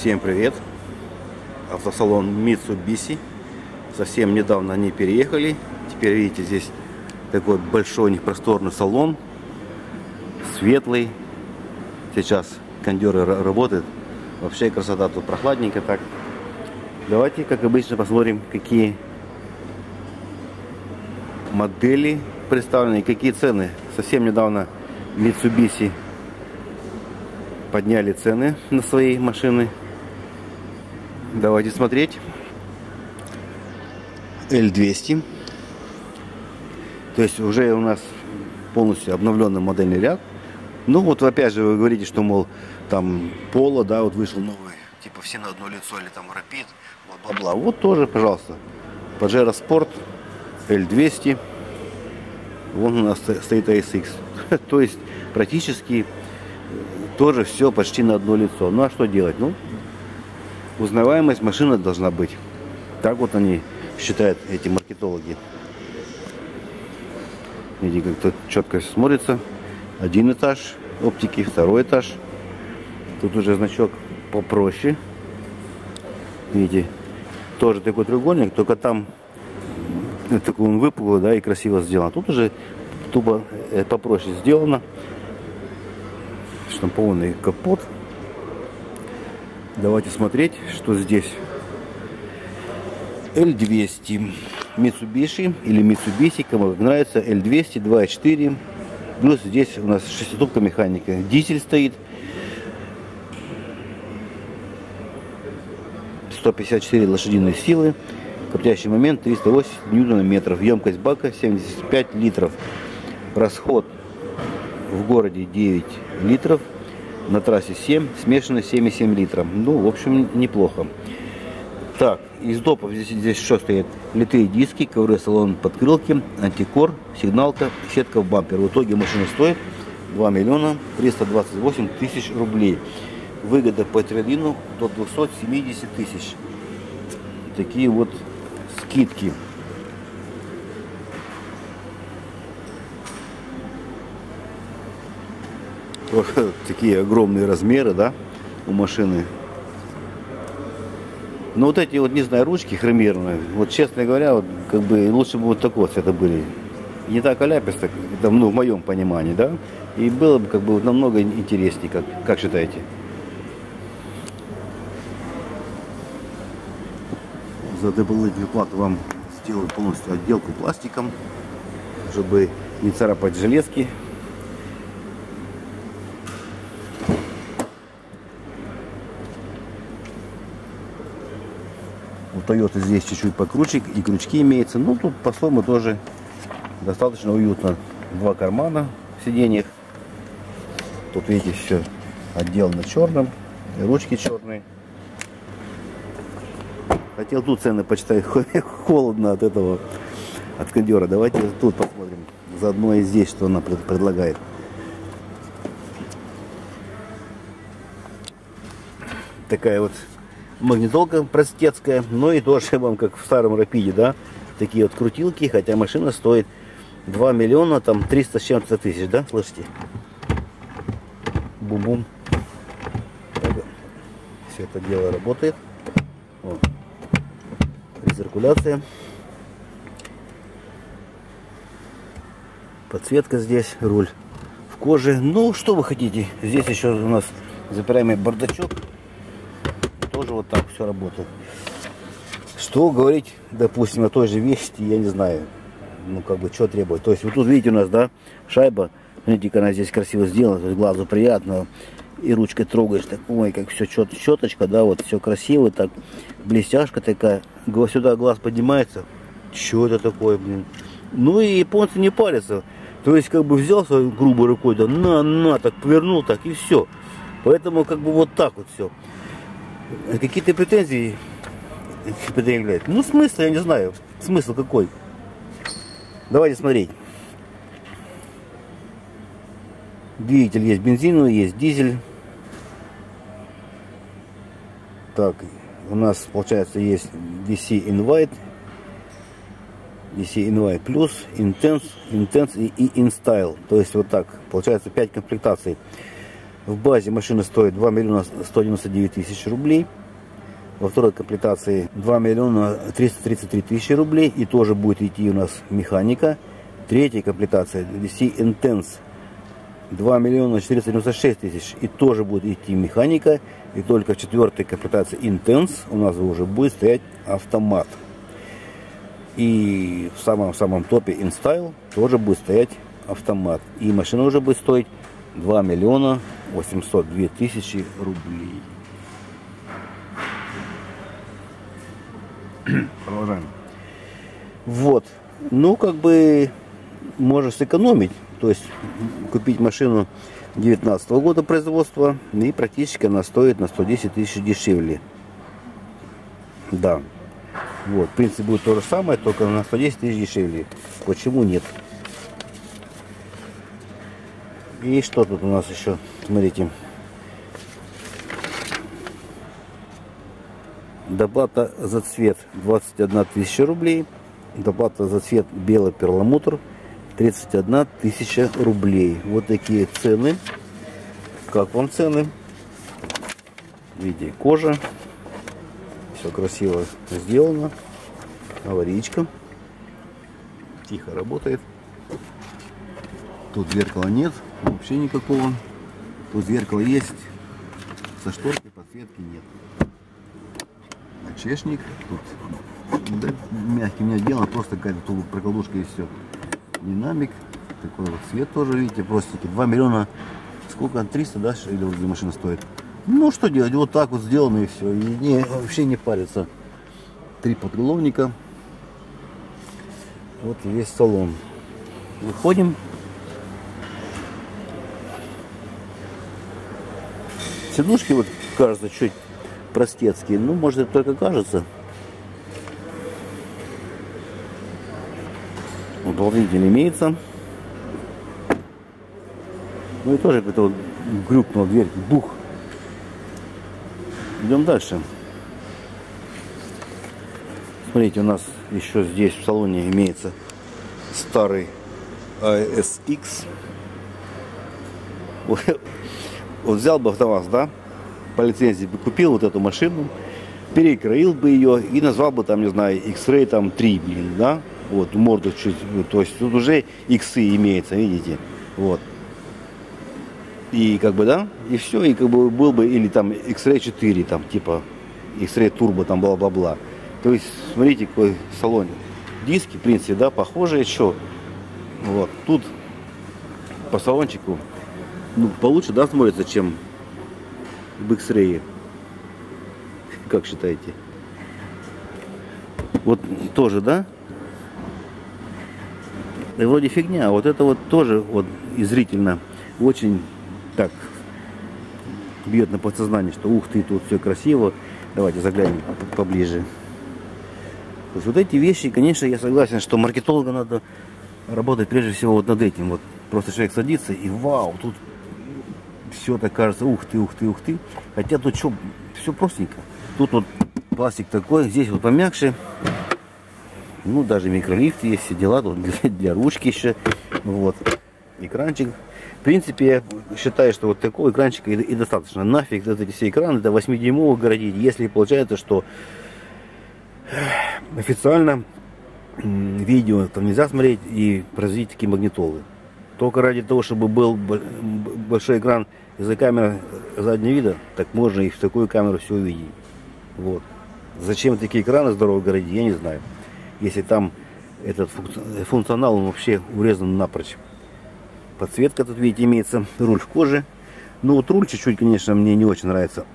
Всем привет! Автосалон Mitsubishi. Совсем недавно они переехали. Теперь видите, здесь такой большой просторный салон. Светлый. Сейчас кондеры работают. Вообще красота. Тут прохладненько так. Давайте, как обычно, посмотрим, какие модели представлены какие цены. Совсем недавно Mitsubishi подняли цены на свои машины. Давайте смотреть. L200. То есть уже у нас полностью обновленный модельный ряд. Ну вот опять же вы говорите, что мол там Поло, да, вот вышел новый, типа все на одно лицо или там Rapid, бла-бла-бла. Вот тоже, пожалуйста, Pajero Sport L200. Вон у нас стоит ASX. То есть практически тоже все почти на одно лицо. Ну а что делать? Ну, узнаваемость машины должна быть. Так вот они считают, эти маркетологи. Видите, как тут четко смотрится. Один этаж оптики, второй этаж. Тут уже значок попроще. Видите, тоже такой треугольник, только там такой он выпуклый, да, и красиво сделан. Тут уже тупо э, попроще сделано штампованный капот. Давайте смотреть, что здесь. L200 Mitsubishi или Mitsubishi, кому нравится, L200 2.4. Плюс здесь у нас шестиступка механика. Дизель стоит. 154 лошадиные силы. Крутящий момент 380 ньютона метров. Емкость бака 75 литров. Расход в городе 9 литров, на трассе 7, смешанно 7,7 литров. Ну, в общем, неплохо. Так, из допов здесь, здесь что стоит? Литые диски, ковры, салон подкрылки, антикор, сигналка, сетка в бампер. В итоге машина стоит 2 миллиона 328 тысяч рублей. Выгода по трейдину до 270 тысяч. Такие вот скидки. такие огромные размеры, да, у машины. Но вот эти вот, не знаю, ручки хромированные, вот честно говоря, вот, как бы лучше бы вот такого цвета были. Не так аляписто, это, ну, в моем понимании, да, и было бы как бы намного интереснее, как, как считаете? За дополнительную плату вам сделаю полностью отделку пластиком, чтобы не царапать железки. У Toyota здесь чуть-чуть покруче и крючки имеются. Ну, тут по-своему тоже достаточно уютно. Два кармана в сиденьях. Тут, видите, все отделано черным. И ручки черные. Хотел тут цены почитать. Холодно от этого, от кондера. Давайте тут посмотрим. Заодно и здесь, что она предлагает. Такая вот магнитолка простецкая, но и тоже вам как в старом Рапиде, да, такие вот крутилки, хотя машина стоит 2 миллиона, там 300 с чем-то тысяч, да, слышите? Бум-бум. Все это дело работает. Вот. Подсветка здесь, руль в коже. Ну, что вы хотите? Здесь еще у нас запираемый бардачок тоже вот так все работает. Что говорить, допустим, о той же вести, я не знаю, ну, как бы, что требовать. То есть, вот тут, видите, у нас, да, шайба, смотрите, она здесь красиво сделана, глазу приятно, и ручкой трогаешь, так, ой, как все чет, щеточка, да, вот, все красиво, так, блестяшка такая, сюда глаз поднимается, что это такое, блин. Ну, и японцы не парятся, то есть, как бы, взял свою грубой рукой, да, на, на, так, повернул, так, и все. Поэтому, как бы, вот так вот все. Какие-то претензии предъявляют. Ну, смысл, я не знаю. Смысл какой? Давайте смотреть. Двигатель есть бензиновый, есть дизель. Так, у нас, получается, есть DC Invite, DC Invite Plus, Intense, Intense и, и InStyle. То есть вот так. Получается 5 комплектаций. В базе машина стоит 2 миллиона 199 тысяч рублей. Во второй комплектации 2 миллиона 333 тысячи рублей. И тоже будет идти у нас механика. Третья комплектация DC Intense 2 миллиона 496 тысяч. И тоже будет идти механика. И только в четвертой комплектации Intense у нас уже будет стоять автомат. И в самом-самом топе InStyle тоже будет стоять автомат. И машина уже будет стоить 2 миллиона 802 тысячи рублей. Продолжаем. Вот. Ну, как бы, можно сэкономить. То есть, купить машину 19 года производства. И практически она стоит на 110 тысяч дешевле. Да. Вот, в принципе, будет то же самое, только на 110 тысяч дешевле. Почему нет? И что тут у нас еще? Смотрите. Доплата за цвет 21 тысяча рублей. Доплата за цвет белый перламутр 31 тысяча рублей. Вот такие цены. Как вам цены? Видите, кожа. Все красиво сделано. Аварийка. Тихо работает. Тут зеркала нет. Вообще никакого. Тут зеркало есть. Со шторки подсветки нет. Очешник. Тут да, мягким не сделано. Просто какая-то проколдушка и все. Динамик. Такой вот цвет тоже, видите, простенький. 2 миллиона. Сколько? 300, да? Или где машина стоит? Ну, что делать? Вот так вот сделано и все. И не, вообще не парится. Три подголовника. Вот и весь салон. Выходим. Сидушки вот кажется чуть простецкие. Ну, может, это только кажется. Уплотнитель имеется. Ну и тоже это вот грюкнул дверь. Бух. Идем дальше. Смотрите, у нас еще здесь в салоне имеется старый ASX. Вот взял бы АвтоВАЗ, да, по лицензии бы купил вот эту машину, перекроил бы ее и назвал бы там, не знаю, X-Ray там 3, блин, да, вот, морду чуть, то есть тут уже X имеется, видите, вот. И как бы, да, и все, и как бы был бы, или там X-Ray 4, там, типа, X-Ray Turbo, там, бла-бла-бла. То есть, смотрите, какой салон. Диски, в принципе, да, похожие, что. Вот, тут по салончику, ну, получше, да, смотрится, чем в X-Ray. Как считаете? Вот тоже, да? И вроде фигня, а вот это вот тоже вот и зрительно очень так бьет на подсознание, что ух ты, тут все красиво. Давайте заглянем поближе. То есть вот эти вещи, конечно, я согласен, что маркетолога надо работать прежде всего вот над этим. Вот просто человек садится и вау, тут все так кажется, ух ты, ух ты, ух ты. Хотя тут что, все простенько. Тут вот пластик такой, здесь вот помягче. Ну, даже микролифт есть, все дела тут для, для ручки еще. Вот. Экранчик в принципе, я считаю, что вот такого экранчика и, и достаточно. Нафиг вот эти все экраны до 8 дюймовых городить, если получается, что официально видео там нельзя смотреть и производить такие магнитолы. Только ради того, чтобы был большой экран из-за камеры заднего вида, так можно и в такую камеру все увидеть. Вот. Зачем такие экраны здорово городить, я не знаю. Если там этот функционал он вообще урезан напрочь. Подсветка тут, видите, имеется. Руль в коже. Ну, вот руль чуть-чуть, конечно, мне не очень нравится.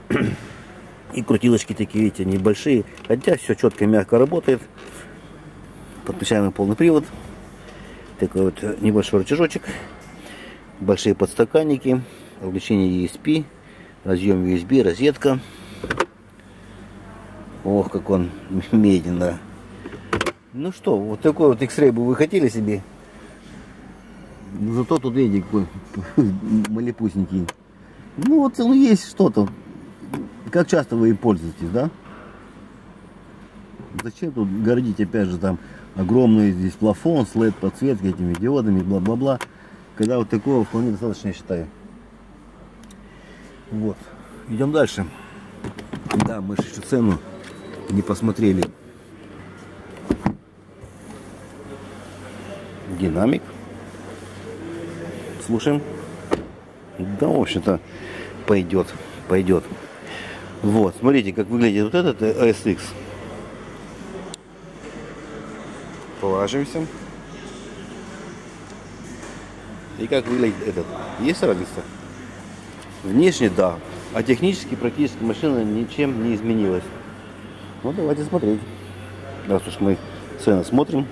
И крутилочки такие, видите, небольшие. Хотя все четко и мягко работает. Подключаем полный привод. Такой вот небольшой рычажочек. Большие подстаканники. Включение ESP. Разъем USB, розетка. Ох, как он медленно. Ну что, вот такой вот X-Ray бы вы хотели себе? Ну, зато тут, видите, какой малепусненький. Ну, вот ну, есть что-то. Как часто вы им пользуетесь, да? Зачем тут гордить, опять же, там огромный здесь плафон с LED этими диодами, бла-бла-бла. Когда вот такого вполне достаточно, я считаю. Вот. Идем дальше. Да, мы еще цену не посмотрели. Динамик. Слушаем. Да, в общем-то, пойдет, пойдет. Вот, смотрите, как выглядит вот этот ASX. Положимся. И как выглядит этот. Есть разница? Внешне, да. А технически практически машина ничем не изменилась. Ну, давайте смотреть. Раз уж мы цены смотрим.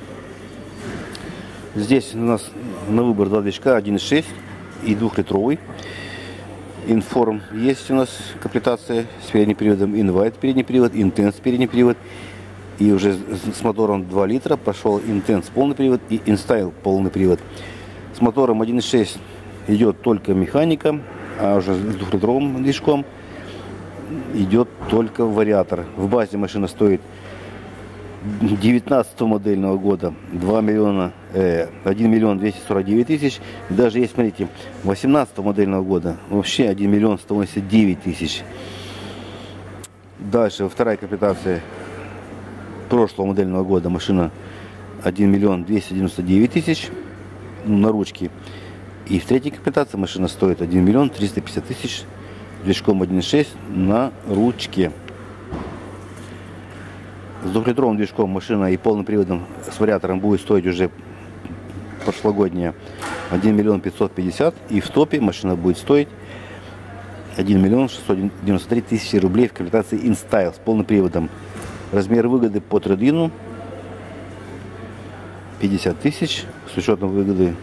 Здесь у нас на выбор два движка 1.6 и двухлитровый. Информ есть у нас комплектация с передним приводом, Invite передний привод, Intense передний привод. И уже с мотором 2 литра пошел Intense полный привод и InStyle полный привод. С мотором 1.6 идет только механика, а уже с двухлитровым движком идет только вариатор. В базе машина стоит 19 модельного года 2 миллиона, э, 1 миллион 249 тысяч. Даже есть, смотрите, 18 модельного года вообще 1 миллион 189 тысяч. Дальше вторая комплектация прошлого модельного года машина 1 миллион 299 тысяч ну, на ручке. И в третьей комплектации машина стоит 1 миллион 350 тысяч движком 1.6 на ручке. С двухлитровым движком машина и полным приводом с вариатором будет стоить уже прошлогодняя 1 миллион 550. И в топе машина будет стоить 1 миллион 693 тысячи рублей в комплектации InStyle с полным приводом. Размер выгоды по трейдину 50 тысяч с учетом выгоды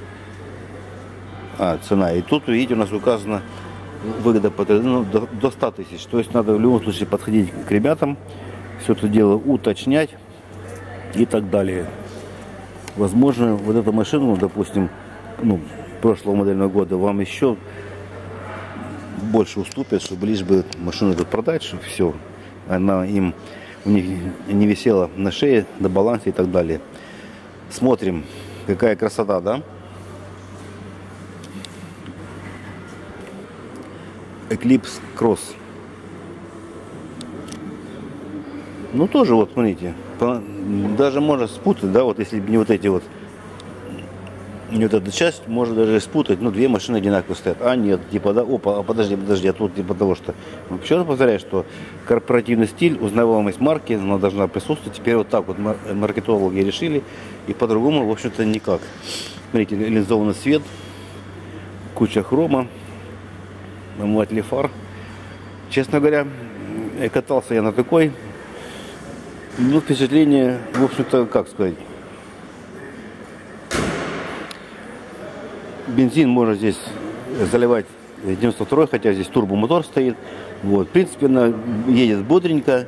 а, цена. И тут, видите, у нас указано выгода по трейдину до, до 100 тысяч. То есть надо в любом случае подходить к ребятам, все это дело уточнять и так далее. Возможно, вот эту машину, допустим, ну, прошлого модельного года вам еще больше уступят, чтобы лишь бы машину эту продать, чтобы все, она им у них не висела на шее, на балансе и так далее. Смотрим, какая красота, да? Eclipse Cross. Ну, тоже вот, смотрите, даже можно спутать, да, вот если не вот эти вот, не вот эта часть, можно даже спутать, ну, две машины одинаково стоят. А, нет, типа, да, опа, а подожди, подожди, а тут типа того, что... Еще раз повторяю, что корпоративный стиль, узнаваемость марки, она должна присутствовать. Теперь вот так вот маркетологи решили, и по-другому, в общем-то, никак. Смотрите, линзованный свет, куча хрома, омыватели фар. Честно говоря, катался я на такой. Ну, впечатление, в общем-то, как сказать. Бензин можно здесь заливать 92 хотя здесь турбомотор стоит. Вот, в принципе, она едет бодренько.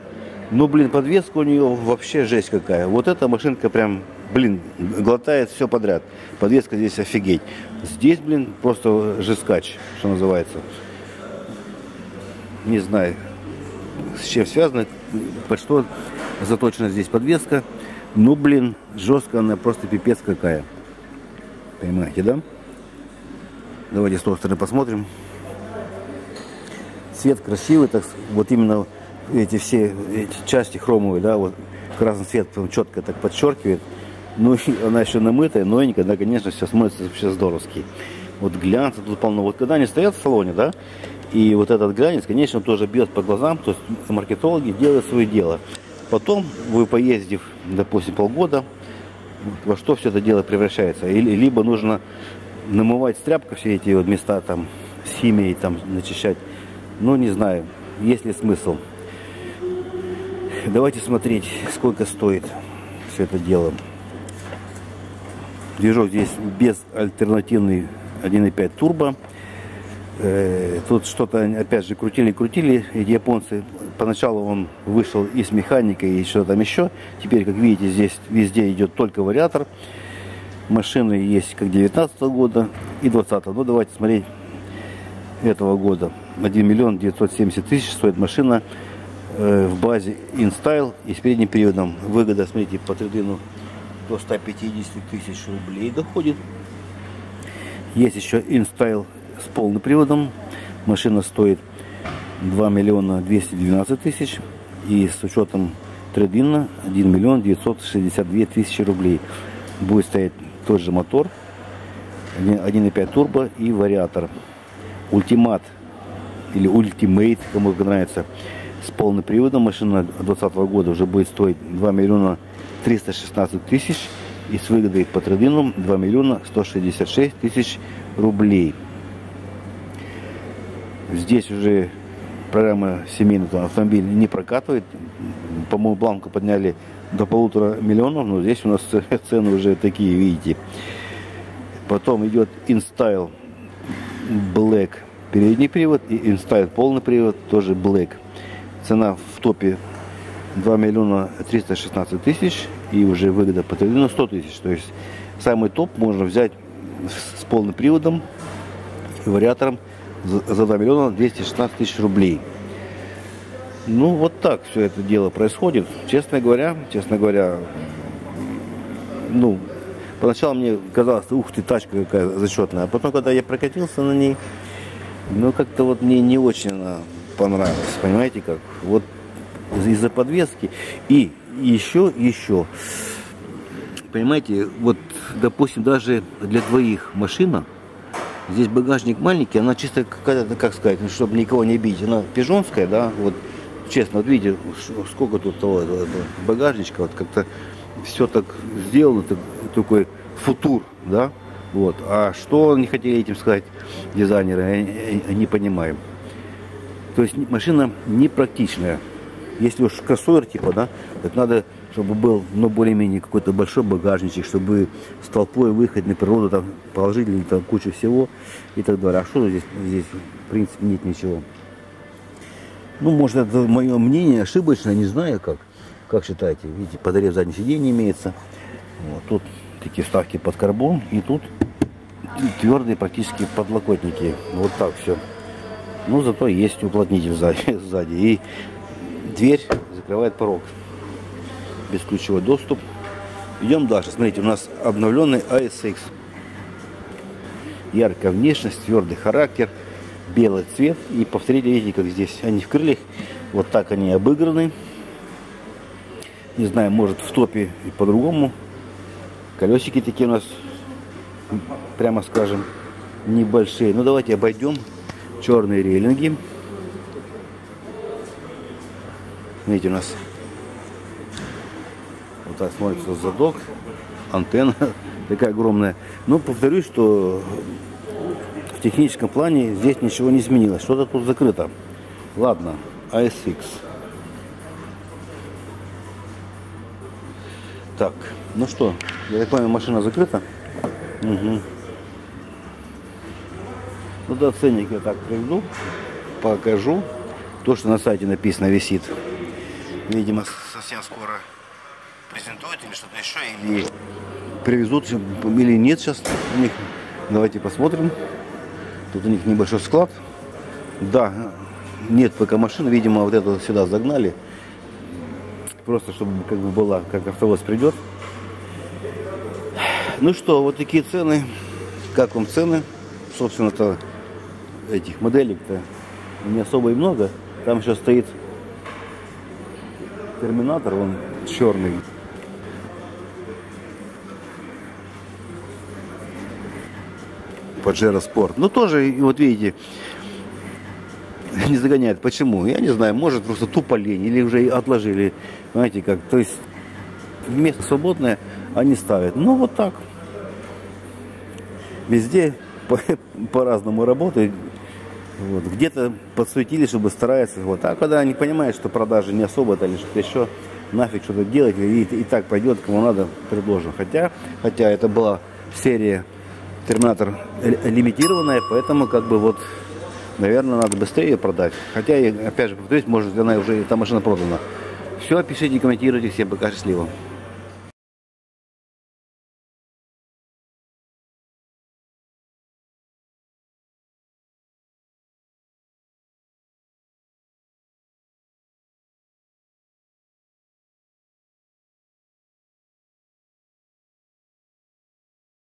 Но, блин, подвеска у нее вообще жесть какая. Вот эта машинка прям, блин, глотает все подряд. Подвеска здесь офигеть. Здесь, блин, просто жескач, что называется не знаю, с чем связано, под что заточена здесь подвеска. Ну, блин, жестко она просто пипец какая. Понимаете, да? Давайте с той стороны посмотрим. Цвет красивый, так вот именно эти все эти части хромовые, да, вот красный цвет четко так подчеркивает. Ну, и она еще намытая, новенькая, да, конечно, все смотрится вообще здоровски. Вот глянца тут полно. Вот когда они стоят в салоне, да, и вот этот глянец, конечно, тоже бьет по глазам, то есть маркетологи делают свое дело. Потом вы поездив, допустим, полгода, во что все это дело превращается. Или, либо нужно намывать с тряпкой все эти вот места там с химией там начищать. Ну, не знаю, есть ли смысл. Давайте смотреть, сколько стоит все это дело. Движок здесь без альтернативный 1.5 турбо. Э, тут что-то, опять же, крутили-крутили эти японцы. Поначалу он вышел из механика и что там еще. Теперь, как видите, здесь везде идет только вариатор. Машины есть как 19 -го года и 20 -го. Ну, давайте смотреть этого года. 1 миллион 970 тысяч стоит машина э, в базе InStyle и с передним приводом. Выгода, смотрите, по трейдину до 150 тысяч рублей доходит. Есть еще InStyle с полным приводом. Машина стоит 2 миллиона 212 тысяч. И с учетом трейдина 1 миллион 962 тысячи рублей. Будет стоять тот же мотор, 1.5 турбо и вариатор. Ультимат или ультимейт, кому нравится, с полным приводом машина 2020 года уже будет стоить 2 миллиона 316 тысяч и с выгодой по трейдину 2 миллиона 166 тысяч рублей. Здесь уже программа семейный автомобиль не прокатывает. По-моему, бланку подняли до полутора миллионов, но здесь у нас цены уже такие, видите. Потом идет InStyle Black передний привод и InStyle полный привод, тоже Black. Цена в топе 2 миллиона 316 тысяч и уже выгода по трейдину 100 тысяч. То есть самый топ можно взять с полным приводом вариатором за 2 миллиона 216 тысяч рублей. Ну, вот так все это дело происходит. Честно говоря, честно говоря, ну, поначалу мне казалось, ух ты, тачка какая зачетная. А потом, когда я прокатился на ней, ну, как-то вот мне не очень она понравилась. Понимаете как? Вот из-за подвески. И еще, еще. Понимаете, вот, допустим, даже для двоих машина, здесь багажник маленький, она чисто какая-то, как сказать, ну, чтобы никого не бить, она пижонская, да, вот, честно, вот видите, сколько тут того, этого, багажничка, вот как-то все так сделано, так, такой футур, да, вот. А что они хотели этим сказать дизайнеры, я не понимаю. То есть машина непрактичная. Если уж кроссовер типа, да, так надо, чтобы был, ну, более-менее какой-то большой багажничек, чтобы с толпой выехать на природу, там, положить или там кучу всего и так далее. А что здесь, здесь, в принципе, нет ничего. Ну, может, это мое мнение ошибочное, не знаю как. Как считаете? Видите, подогрев заднее сиденье имеется. Вот, тут такие вставки под карбон. И тут твердые практически подлокотники. Вот так все. Но ну, зато есть уплотнитель сзади. сзади. И дверь закрывает порог. Бесключевой доступ. Идем дальше. Смотрите, у нас обновленный ASX. Яркая внешность, твердый характер, белый цвет. И повторили, видите, как здесь они в крыльях. Вот так они обыграны. Не знаю, может в топе и по-другому. Колесики такие у нас, прямо скажем, небольшие. Ну давайте обойдем черные рейлинги. Видите, у нас вот так смотрится задок, антенна такая огромная. Но повторюсь, что в техническом плане здесь ничего не изменилось. Что-то тут закрыто. Ладно, ASX. Так, ну что, я так понимаю, машина закрыта. Угу. Ну да, ценник я так приведу, покажу. То, что на сайте написано, висит. Видимо, совсем скоро презентуют или что-то еще, или привезут, или нет сейчас у них. Давайте посмотрим. Тут у них небольшой склад. Да, нет пока машины, видимо, вот это сюда загнали. Просто чтобы как бы была, как автовоз придет. Ну что, вот такие цены. Как вам цены? Собственно-то этих моделек-то не особо и много. Там еще стоит терминатор, он черный. Pajero Sport. Ну тоже, вот видите, не загоняет. Почему? Я не знаю, может просто тупо лень или уже отложили. Знаете как, то есть место свободное они ставят. Ну вот так. Везде по-разному по работают. Вот. Где-то подсуетили, чтобы стараются. Вот. А когда они понимают, что продажи не особо или что-то еще, нафиг что-то делать, и, и так пойдет, кому надо, предложим. Хотя, хотя это была серия Терминатор лимитированная, поэтому как бы вот, наверное, надо быстрее ее продать. Хотя, опять же, повторюсь, может, она уже, эта машина продана. Все, пишите, комментируйте. Всем пока, счастливо.